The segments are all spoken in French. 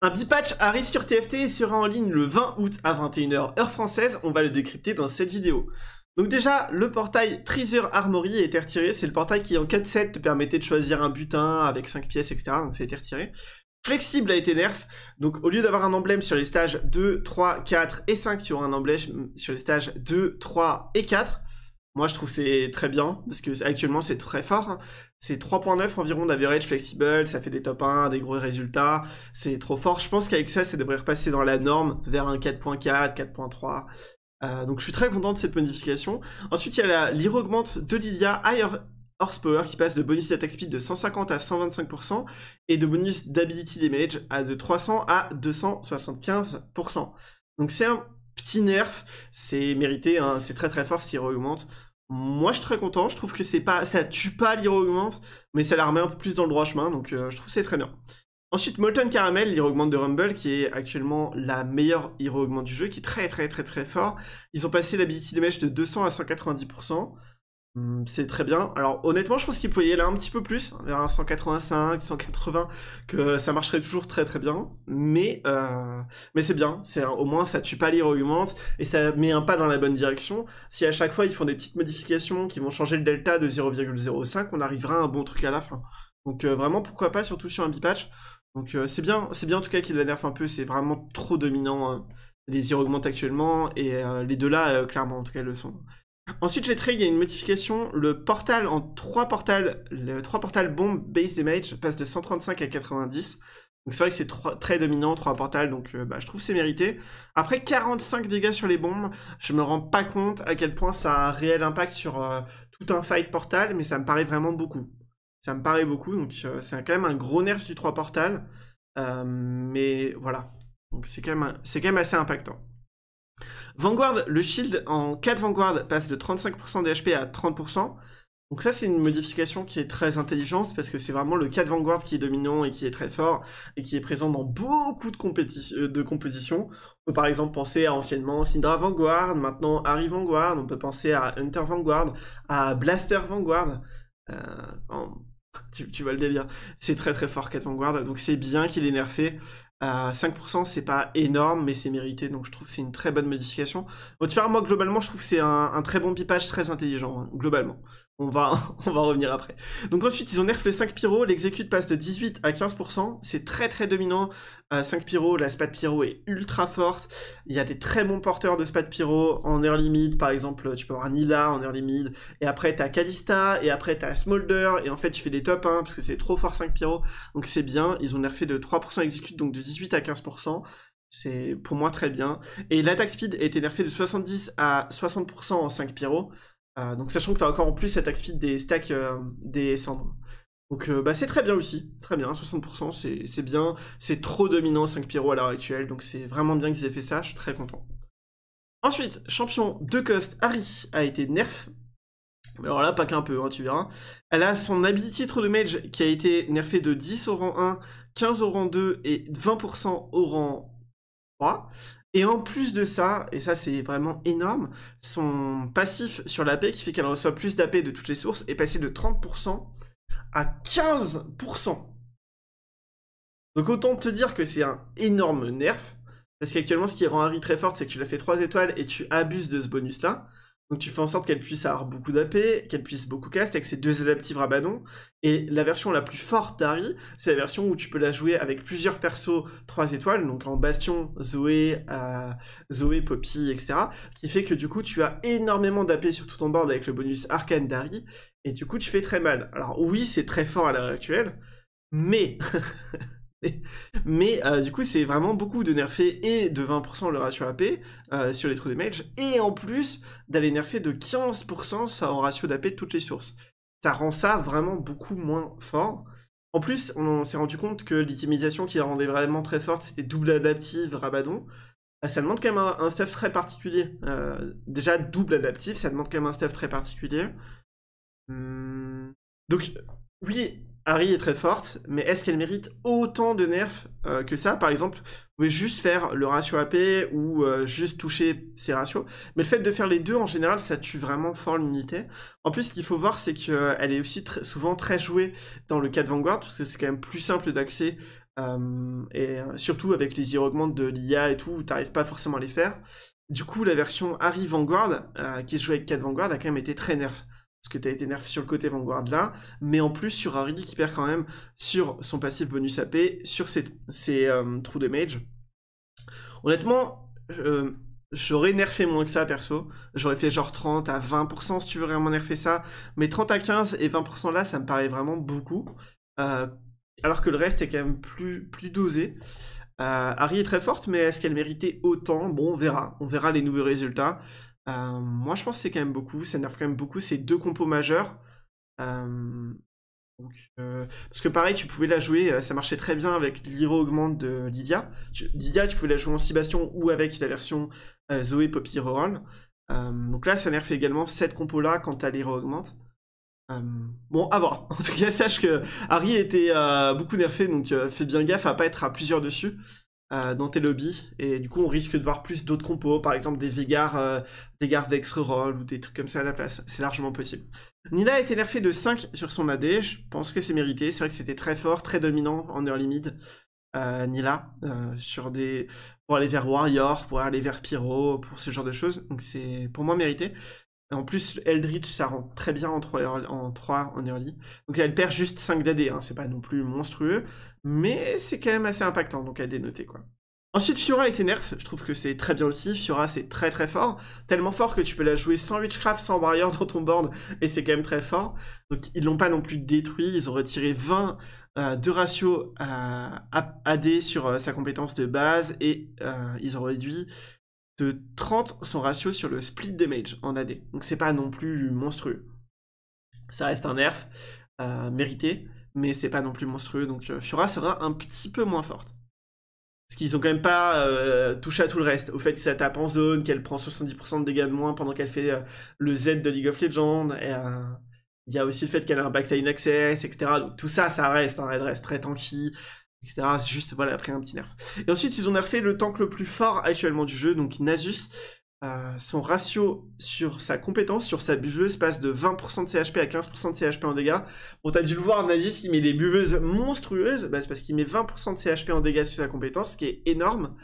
Un bipatch arrive sur TFT et sera en ligne le 20 août à 21h heure française, on va le décrypter dans cette vidéo. Donc déjà, le portail Treasure Armory a été retiré, c'est le portail qui en 4-7 te permettait de choisir un butin avec 5 pièces, etc. Donc ça a été retiré. Flexible a été nerf, donc au lieu d'avoir un emblème sur les stages 2, 3, 4 et 5, tu auras un emblème sur les stages 2, 3 et 4. Moi, je trouve c'est très bien, parce que actuellement, c'est très fort. Hein. C'est 3.9 environ d'average flexible, ça fait des top 1, des gros résultats. C'est trop fort. Je pense qu'avec ça, ça devrait repasser dans la norme vers un 4.4, 4.3. Euh, donc je suis très content de cette modification. Ensuite, il y a l'Hero augmente de Lydia Higher Horsepower qui passe de bonus d'attaque speed de 150 à 125% et de bonus d'ability damage à de 300 à 275%. Donc c'est un petit nerf, c'est mérité, hein. c'est très très fort ce Hero augmente. Moi, je suis très content. Je trouve que c'est pas, ça tue pas l'Hero augmente, mais ça la remet un peu plus dans le droit chemin. Donc, euh, je trouve c'est très bien. Ensuite, Molten Caramel, l'Hero augmente de Rumble, qui est actuellement la meilleure Hero augmente du jeu, qui est très très très très fort. Ils ont passé l'ability de mèche de 200 à 190%. Hmm, c'est très bien. Alors honnêtement, je pense qu'il pouvait y aller un petit peu plus, vers un 185, 180, que ça marcherait toujours très très bien. Mais euh, c'est bien. Au moins ça tue pas les augmente et ça met un pas dans la bonne direction. Si à chaque fois ils font des petites modifications qui vont changer le delta de 0,05, on arrivera à un bon truc à la fin. Donc euh, vraiment pourquoi pas, surtout sur un bipatch. Donc euh, c'est bien, c'est bien en tout cas qu'il la nerf un peu. C'est vraiment trop dominant. Hein. les zéro augmentent actuellement et les deux là clairement en tout cas le sont. Ensuite, j'ai trade, il y a une modification. Le portal en 3 portals, le 3 portals bomb base damage passe de 135 à 90. Donc c'est vrai que c'est très dominant, 3 portals, donc euh, bah, je trouve c'est mérité. Après 45 dégâts sur les bombes, je me rends pas compte à quel point ça a un réel impact sur euh, tout un fight portal, mais ça me paraît vraiment beaucoup. Ça me paraît beaucoup, donc euh, c'est quand même un gros nerf du 3 portal. mais voilà, donc c'est quand, quand même assez impactant. Vanguard, le shield en 4 Vanguard passe de 35% d'HP à 30%. Donc ça c'est une modification qui est très intelligente parce que c'est vraiment le 4 Vanguard qui est dominant et qui est très fort et qui est présent dans beaucoup de, de compositions. On peut par exemple penser à anciennement Syndra Vanguard, maintenant Harry Vanguard, on peut penser à Hunter Vanguard, à Blaster Vanguard. Euh, tu, tu vois le délire. C'est très très fort 4 Vanguard, donc c'est bien qu'il ait nerfé. 5%, c'est pas énorme, mais c'est mérité, donc je trouve que c'est une très bonne modification. Tu vois, moi, globalement, je trouve que c'est un, très bon pipage, très intelligent, hein, globalement. On va, on va revenir après. Donc ensuite, ils ont nerf le 5 pyro, l'exécute passe de 18 à 15%, c'est très très dominant. 5 pyro, la spat pyro est ultra forte. Il y a des très bons porteurs de spat pyro en early mid, par exemple, tu peux avoir Nila en early mid, et après t'as Kalista, et après t'as Smolder, et en fait tu fais des top 1 parce que c'est trop fort 5 pyro, donc c'est bien. Ils ont nerfé de 3% exécute, donc de 18 à 15%. C'est pour moi très bien. Et l'attaque speed a été nerfé de 70 à 60% en 5 pyro. Euh, donc sachant que tu as encore en plus cette attaque speed des stacks euh, des cendres. Donc euh, bah, c'est très bien aussi, très bien, 60% c'est bien, c'est trop dominant 5 pyro à l'heure actuelle, donc c'est vraiment bien qu'ils aient fait ça, je suis très content. Ensuite, champion de cost, Harry a été nerf. Alors là, pas qu'un peu, hein, tu verras. Elle a son ability trop de mage qui a été nerfé de 10 au rang 1, 15 au rang 2 et 20% au rang 3. Et en plus de ça, et ça c'est vraiment énorme, son passif sur l'AP qui fait qu'elle reçoit plus d'AP de toutes les sources est passé de 30% à 15%. Donc autant te dire que c'est un énorme nerf, parce qu'actuellement ce qui rend Harry très forte c'est que tu l'as fait 3 étoiles et tu abuses de ce bonus là. Donc tu fais en sorte qu'elle puisse avoir beaucoup d'AP, qu'elle puisse beaucoup cast avec ses deux adaptives Rabadon. Et la version la plus forte d'Harry, c'est la version où tu peux la jouer avec plusieurs persos 3 étoiles, donc en Bastion, Zoé, euh, Zoé, Poppy, etc. Qui fait que du coup tu as énormément d'AP sur tout ton board avec le bonus Arcane d'Harry, et du coup tu fais très mal. Alors oui, c'est très fort à l'heure actuelle, mais... Mais euh, du coup, c'est vraiment beaucoup de nerfer et de 20% le ratio AP euh, sur les trous de mage, et en plus d'aller nerfer de 15% en ratio d'AP de toutes les sources. Ça rend ça vraiment beaucoup moins fort. En plus, on s'est rendu compte que l'utilisation qui la rendait vraiment très forte, c'était double adaptive, Rabadon. Euh, ça demande quand même un, stuff très particulier. déjà, double adaptif, ça demande quand même un stuff très particulier. Donc, oui, Harry est très forte, mais est-ce qu'elle mérite autant de nerfs euh, que ça? Par exemple, vous pouvez juste faire le ratio AP ou euh, juste toucher ses ratios. Mais le fait de faire les deux, en général, ça tue vraiment fort l'unité. En plus, ce qu'il faut voir, c'est qu'elle est aussi souvent très jouée dans le cas de Vanguard, parce que c'est quand même plus simple d'accès et surtout avec les Hero Augment de l'IA et tout, t'arrives pas forcément à les faire. Du coup, la version Harry Vanguard, qui se joue avec 4 Vanguard, a quand même été très nerf parce que tu as été nerf sur le côté Vanguard là, mais en plus sur Harry qui perd quand même sur son passif bonus AP, sur ses, trous de mage. Honnêtement, J'aurais nerfé moins que ça, perso. J'aurais fait genre 30 à 20% si tu veux vraiment nerfer ça. Mais 30 à 15 et 20% là, ça me paraît vraiment beaucoup. Euh, alors que le reste est quand même plus, plus dosé. Euh, Harry est très forte, mais est-ce qu'elle méritait autant? Bon, on verra. On verra les nouveaux résultats. Euh, moi, je pense que c'est quand même beaucoup. Ça nerf quand même beaucoup ces deux compos majeurs. Euh, parce que pareil, tu pouvais la jouer, euh, ça marchait très bien avec l'Hero Augmente de Lydia. Lydia, tu pouvais la jouer en 6 bastions ou avec la version euh, Zoé Poppy Reroll. donc là, ça nerf également cette compo-là quand t'as l'Hero Augmente. bon, à voir. En tout cas, sache que Harry était beaucoup nerfé, donc fais bien gaffe à pas être à plusieurs dessus. Euh, dans tes lobbies. Et du coup, on risque de voir plus d'autres compos, par exemple des Vigars, euh, Vegar Vex Reroll ou des trucs comme ça à la place. C'est largement possible. Nila a été nerfé de 5 sur son AD. Je pense que c'est mérité. C'est vrai que c'était très fort, très dominant en early mid. Euh, Nila, sur des... pour aller vers Warrior, pour aller vers Pyro, pour ce genre de choses. Donc c'est pour moi mérité. En plus, Eldritch, ça rentre très bien en 3, en, 3 en early. Donc elle perd juste 5 d'AD, hein. c'est pas non plus monstrueux, mais c'est quand même assez impactant, donc à dénoter quoi. Ensuite, Fiora été nerf, je trouve que c'est très bien aussi. Fiora, c'est très très fort. Tellement fort que tu peux la jouer sans Witchcraft, sans Warrior dans ton board, et c'est quand même très fort. Donc ils l'ont pas non plus détruit, ils ont retiré 20 euh, de ratio à AD sur euh, sa compétence de base, et euh, ils ont réduit de 30 son ratio sur le split damage en AD. Donc c'est pas non plus monstrueux. Ça reste un nerf euh, mérité, mais c'est pas non plus monstrueux. Donc euh, Fiora sera un petit peu moins forte. Parce qu'ils ont quand même pas euh, touché à tout le reste. Au fait que ça tape en zone, qu'elle prend 70% de dégâts de moins pendant qu'elle fait le Z de League of Legends. il y a aussi le fait qu'elle a un backline access, etc. Donc tout ça, ça reste. Elle reste très tanky etc. C'est juste, voilà, après un petit nerf. Et ensuite, ils ont nerfé le tank le plus fort actuellement du jeu, donc Nasus. Euh, son ratio sur sa compétence, sur sa buveuse, passe de 20% de CHP à 15% de CHP en dégâts. Bon, t'as dû le voir, Nasus, il met des buveuses monstrueuses, bah, c'est parce qu'il met 20% de CHP en dégâts sur sa compétence, ce qui est énorme.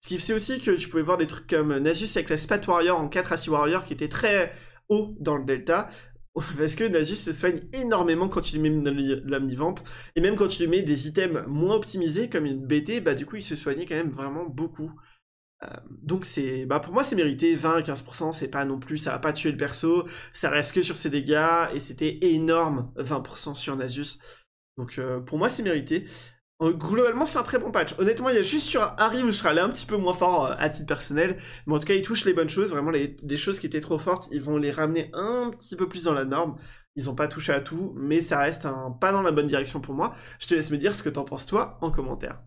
Ce qui fait aussi que tu pouvais voir des trucs comme Nasus avec la Spat Warrior en 4 à 6 Warrior qui était très haut dans le delta. Parce que Nasus se soigne énormément quand tu lui mets l'Omnivamp. Et même quand tu lui mets des items moins optimisés, comme une BT, bah du coup il se soignait quand même vraiment beaucoup. Euh, donc c'est, bah pour moi c'est mérité, 20 15%, c'est pas non plus, ça va pas tuer le perso, ça reste que sur ses dégâts, et c'était énorme, 20% sur Nasus. Donc euh, pour moi c'est mérité. Globalement, c'est un très bon patch. Honnêtement, il y a juste sur Harry où je serais allé un petit peu moins fort euh, à titre personnel. Mais en tout cas, il touche les bonnes choses. Vraiment, les, choses qui étaient trop fortes, ils vont les ramener un petit peu plus dans la norme. Ils n'ont pas touché à tout, mais ça reste un pas dans la bonne direction pour moi. Je te laisse me dire ce que t'en penses toi en commentaire.